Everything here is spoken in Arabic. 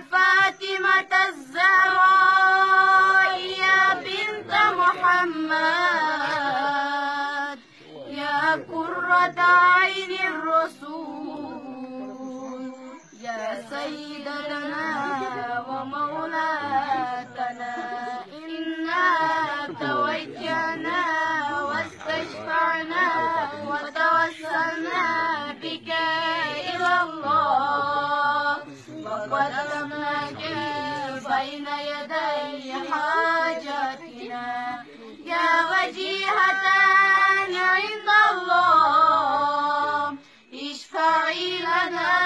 فاطمة الزهراء يا بنت محمد يا قرة عين الرسول يا سيدتنا ومولاتنا إنا توجهنا واستشفعنا وتوسلنا بك والأماكن بين يدي حاجتنا؟ يا وجيهتان عند الله اشفعي لنا